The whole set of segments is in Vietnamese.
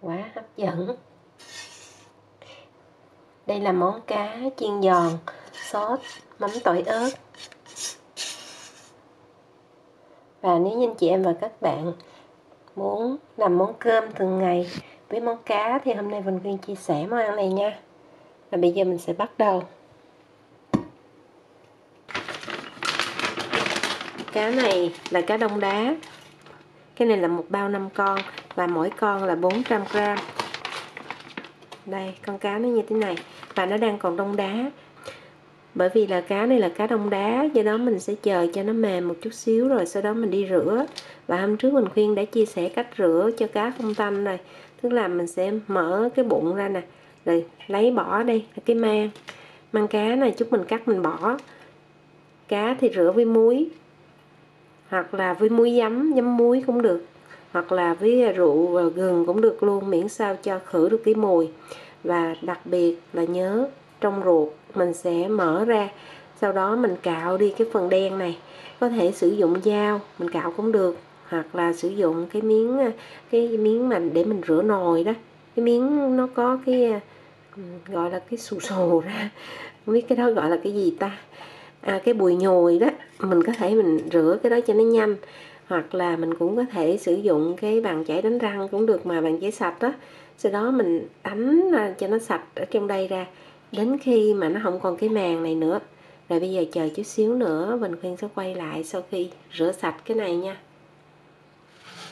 quá hấp dẫn. Đây là món cá chiên giòn, sốt, mắm tỏi ớt. Và nếu như anh chị em và các bạn muốn làm món cơm thường ngày với món cá thì hôm nay Vân Quyên chia sẻ món ăn này nha. Và bây giờ mình sẽ bắt đầu. Cá này là cá đông đá cái này là một bao 5 con và mỗi con là 400 gram. Đây, con cá nó như thế này và nó đang còn đông đá. Bởi vì là cá này là cá đông đá, do đó mình sẽ chờ cho nó mềm một chút xíu rồi sau đó mình đi rửa. Và hôm trước mình khuyên đã chia sẻ cách rửa cho cá không tanh rồi tức là mình sẽ mở cái bụng ra nè, rồi lấy bỏ đây cái mang. Mang cá này chút mình cắt mình bỏ. Cá thì rửa với muối hoặc là với muối giấm giấm muối cũng được hoặc là với rượu và gừng cũng được luôn miễn sao cho khử được cái mùi. Và đặc biệt là nhớ trong ruột mình sẽ mở ra sau đó mình cạo đi cái phần đen này. Có thể sử dụng dao mình cạo cũng được hoặc là sử dụng cái miếng ờ, cái miếng mà để mình rửa nồi đó. Cái miếng nó có cái ờ, gọi là cái xù xù ra không biết cái đó gọi là cái gì ta? À, cái bùi nhồi đó mình có thể mình rửa cái đó cho nó nhanh, hoặc là mình cũng có thể sử dụng cái bàn chải đánh răng cũng được mà, bàn chải sạch đó sau đó mình đánh cho nó sạch ở trong đây ra, đến khi mà nó không còn cái màng này nữa. Rồi bây giờ chờ chút xíu nữa mình khuyên sẽ quay lại sau khi rửa sạch cái này nha.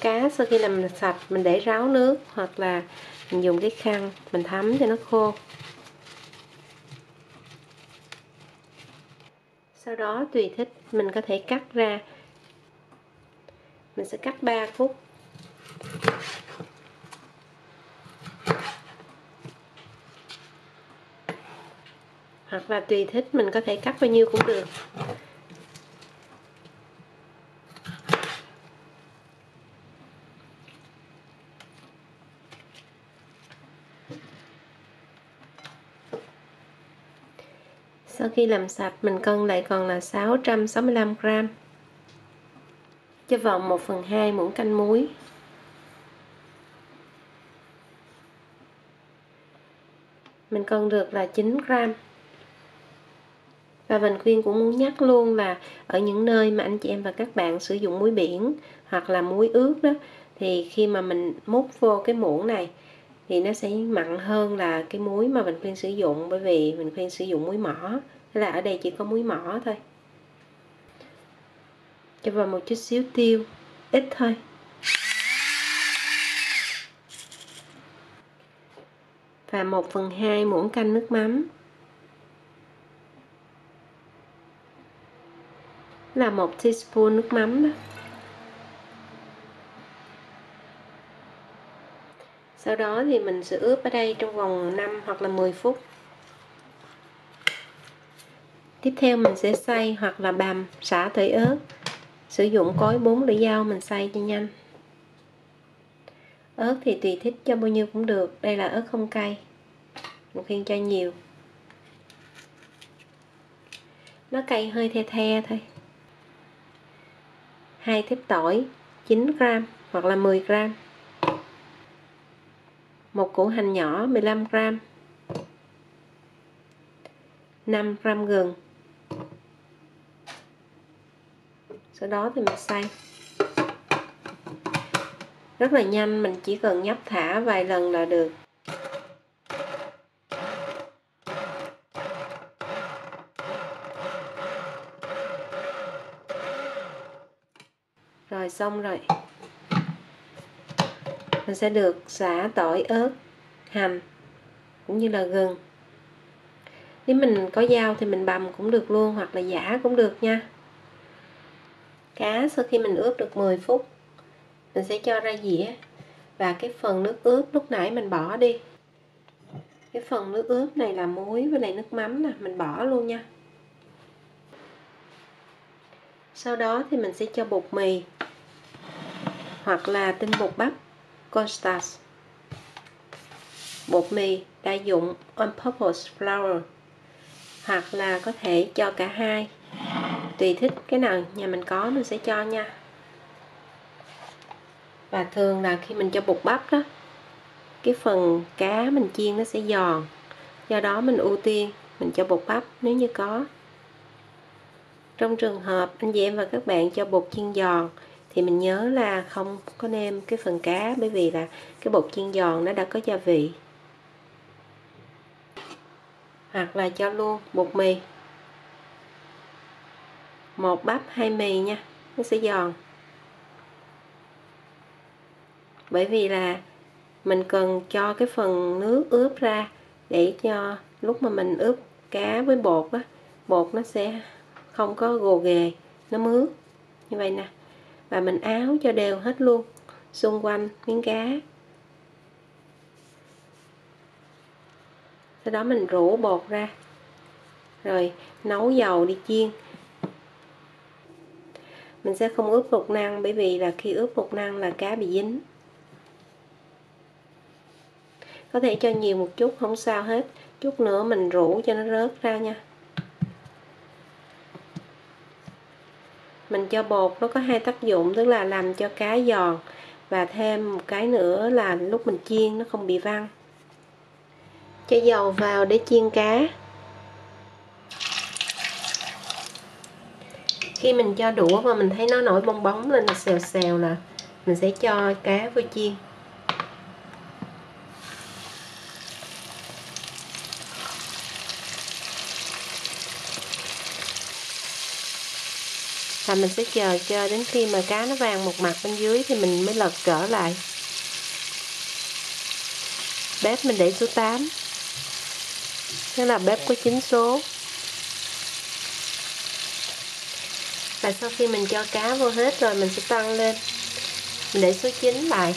Cá sau khi làm sạch, mình để ráo nước, hoặc là mình dùng cái khăn mình thấm cho nó khô. Sau đó tùy thích, mình có thể cắt ra. Mình sẽ cắt 3 khúc. Hoặc là tùy thích, mình có thể cắt bao nhiêu cũng được. Sau khi làm sạch, mình cân lại còn là 665 gram. Cho vào 1 phần 2 muỗng canh muối. Mình cân được là 9 gram. Và mình khuyên cũng muốn nhắc luôn là ở những nơi mà anh chị em và các bạn sử dụng muối biển hoặc là muối ướt đó, thì khi mà mình múc vô cái muỗng này thì nó sẽ mặn hơn là cái muối mà mình khuyên sử dụng. Bởi vì mình khuyên sử dụng muối mỏ là ở đây chỉ có muối mỏ thôi. Cho vào một chút xíu tiêu, ít thôi. Và 1 phần 2 muỗng canh nước mắm. Là 1 teaspoon nước mắm đó. Sau đó thì mình sẽ ướp ở đây trong vòng 5 hoặc là 10 phút tiếp theo mình sẽ xay hoặc là bằm, xả tỏi ớt. Sử dụng cối 4 lưỡi dao mình xay cho nhanh. Ớt thì tùy thích cho bao nhiêu cũng được, đây là ớt không cay. Một khiên cho nhiều. Nó cay hơi the the thôi. Hai thép tỏi 9 gram hoặc là 10 gram. Một củ hành nhỏ 15 gram. 5 gram gừng. Sau đó thì mình xay. Rất là nhanh, mình chỉ cần nhấp thả vài lần là được. Rồi xong rồi. Mình sẽ được xả tỏi ớt, hành, cũng như là gừng. Nếu mình có dao thì mình bằm cũng được luôn, hoặc là giả cũng được nha cá sau khi mình ướp được 10 phút. Mình sẽ cho ra dĩa và cái phần nước ướp lúc nãy mình bỏ đi. Cái phần nước ướp này là muối với lại nước mắm nè, mình bỏ luôn nha. Sau đó thì mình sẽ cho bột mì hoặc là tinh bột bắp cornstarch bột mì đa dụng, on purpose, flour, hoặc là có thể cho cả hai tùy thích cái nào nhà mình có mình sẽ cho nha. Và thường là khi mình cho bột bắp đó, cái phần cá mình chiên nó sẽ giòn, do đó mình ưu tiên mình cho bột bắp nếu như có. Trong trường hợp anh chị em và các bạn cho bột chiên giòn thì mình nhớ là không có nêm cái phần cá, bởi vì là cái bột chiên giòn nó đã có gia vị. Hoặc là cho luôn bột mì một bắp, hai mì nha, nó sẽ giòn. Bởi vì là mình cần cho cái phần nước ướp ra để cho lúc mà mình ướp cá với bột á, bột nó sẽ không có gồ ghề, nó mướt. Như vậy nè, và mình áo cho đều hết luôn, xung quanh miếng cá. Sau đó mình rũ bột ra, rồi nấu dầu đi chiên mình sẽ không ướp bột năng, bởi vì là khi ướp bột năng là cá bị dính. Có thể cho nhiều một chút, không sao hết. Chút nữa mình rũ cho nó rớt ra nha. Mình cho bột, nó có hai tác dụng, tức là làm cho cá giòn, và thêm một cái nữa là lúc mình chiên, nó không bị văng. Cho dầu vào để chiên cá. Khi mình cho đũa và mình thấy nó nổi bong bóng lên là xèo xèo là mình sẽ cho cá vô chiên. Và mình sẽ chờ cho đến khi mà cá nó vàng một mặt bên dưới thì mình mới lật trở lại. Bếp mình để số 8 tức là bếp có 9 số. Và sau khi mình cho cá vô hết rồi, mình sẽ tăng lên. Mình để số 9 lại.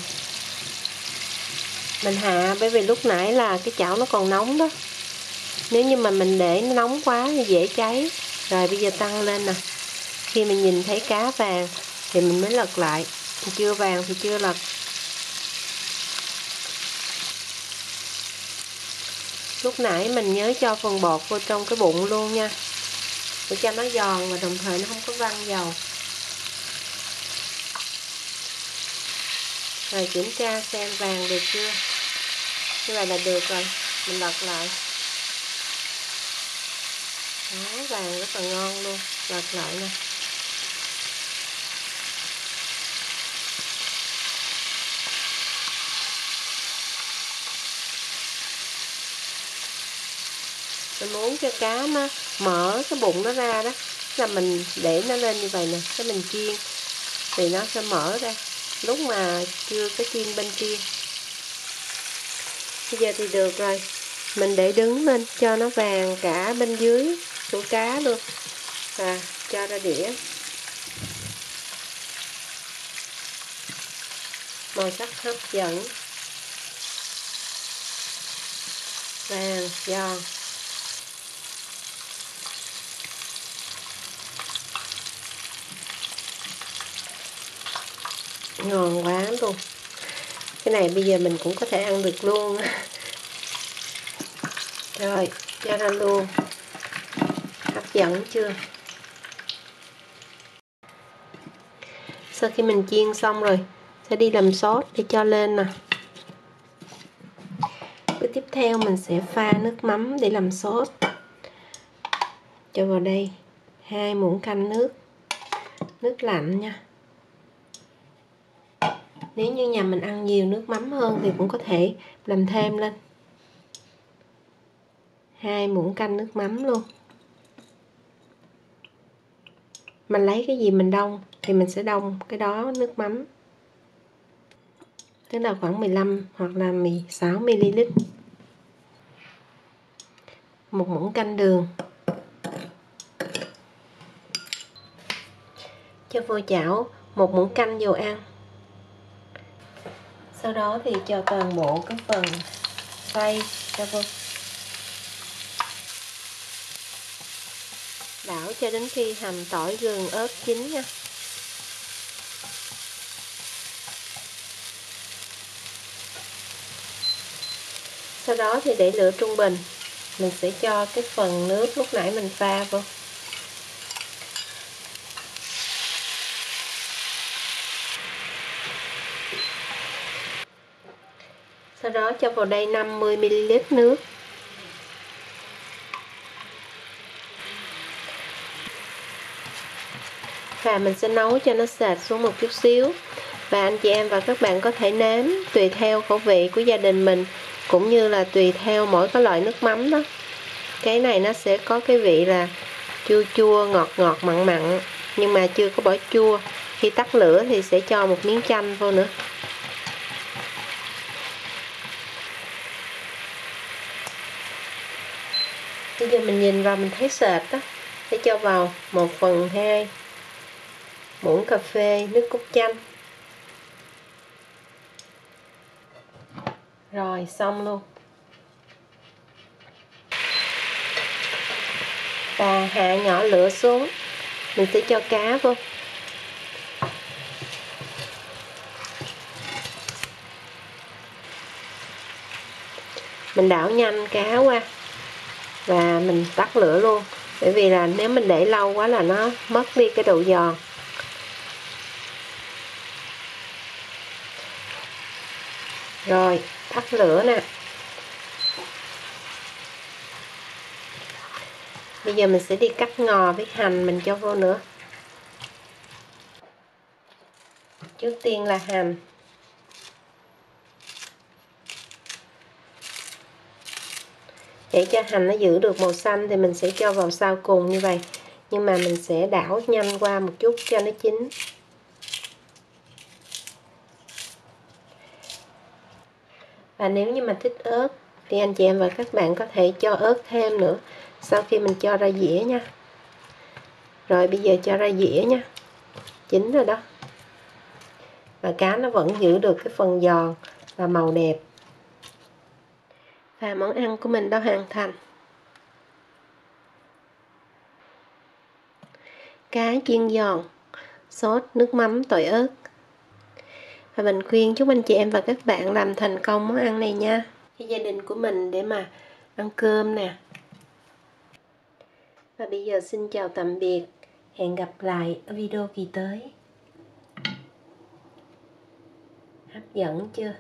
Mình hạ, bởi vì lúc nãy là cái chảo nó còn nóng đó. Nếu như mà mình để nó nóng quá thì dễ cháy. Rồi bây giờ tăng lên nè. Khi mình nhìn thấy cá vàng thì mình mới lật lại. Chưa vàng thì chưa lật. Lúc nãy mình nhớ cho phần bột vô trong cái bụng luôn nha để cho nó giòn và đồng thời nó không có văng dầu rồi kiểm tra xem vàng được chưa? Như vậy là được rồi. Mình lật lại. Đó, vàng rất là ngon luôn. Lật lại nè. Muốn cho cá nó mở cái bụng nó ra đó, là mình để nó lên như vậy nè, cái mình chiên, thì nó sẽ mở ra. Lúc mà chưa cái chiên bên kia. Bây giờ thì được rồi. Mình để đứng lên, cho nó vàng cả bên dưới của cá luôn. Và cho ra đĩa. Màu sắc hấp dẫn. Vàng, giòn. Ngon quá luôn. Cái này bây giờ mình cũng có thể ăn được luôn. Rồi, cho ra luôn. Hấp dẫn chưa? Sau khi mình chiên xong rồi, sẽ đi làm sốt để cho lên nè. Bước tiếp theo mình sẽ pha nước mắm để làm sốt. Cho vào đây, hai muỗng canh nước. Nước lạnh nha nếu như nhà mình ăn nhiều nước mắm hơn thì cũng có thể làm thêm lên. Hai muỗng canh nước mắm luôn. Mình lấy cái gì mình đông thì mình sẽ đông cái đó nước mắm. Tức là khoảng 15 hoặc là 16 ml. Một muỗng canh đường. Cho vô chảo, một muỗng canh dầu ăn sau đó thì cho toàn bộ cái phần xay cho vô đảo cho đến khi hành tỏi gừng ớt chín nha. Sau đó thì để lửa trung bình. Mình sẽ cho cái phần nước lúc nãy mình pha vô. Sau đó cho vào đây 50ml nước. Và mình sẽ nấu cho nó sệt xuống một chút xíu. Và anh chị em và các bạn có thể nếm tùy theo khẩu vị của gia đình mình, cũng như là tùy theo mỗi cái loại nước mắm đó. Cái này nó sẽ có cái vị là chua chua, ngọt ngọt, mặn mặn, nhưng mà chưa có bỏ chua. Khi tắt lửa thì sẽ cho một miếng chanh vô nữa. Bây giờ mình nhìn vào, mình thấy sệt đó để cho vào 1 phần 2 muỗng cà phê nước cốt chanh. Rồi, xong luôn. Và hạ nhỏ lửa xuống. Mình sẽ cho cá vô. Mình đảo nhanh cá qua và mình tắt lửa luôn. Bởi vì là nếu mình để lâu quá là nó mất đi cái độ giòn. Rồi, tắt lửa nè. Bây giờ mình sẽ đi cắt ngò với hành mình cho vô nữa. Trước tiên là hành. Để cho hành nó giữ được màu xanh thì mình sẽ cho vào sau cùng như vậy. Nhưng mà mình sẽ đảo nhanh qua một chút cho nó chín. Và nếu như mà thích ớt thì anh chị em và các bạn có thể cho ớt thêm nữa sau khi mình cho ra dĩa nha. Rồi bây giờ cho ra dĩa nha. Chín rồi đó. Và cá nó vẫn giữ được cái phần giòn và màu đẹp và món ăn của mình đã hoàn thành. Cá chiên giòn, sốt, nước mắm, tỏi ớt. Và mình khuyên chúc anh chị em và các bạn làm thành công món ăn này nha. Cho gia đình của mình để mà ăn cơm nè. Và bây giờ xin chào tạm biệt. Hẹn gặp lại ở video kỳ tới. Hấp dẫn chưa?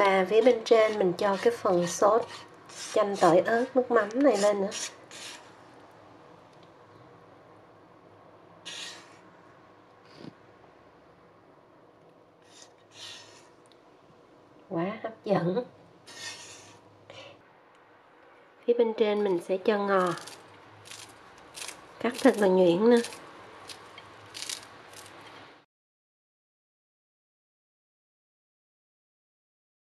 Và phía bên trên mình cho cái phần sốt chanh tỏi ớt, nước mắm này lên nữa. Quá hấp dẫn. Phía bên trên mình sẽ cho ngò, cắt thật là nhuyễn nữa.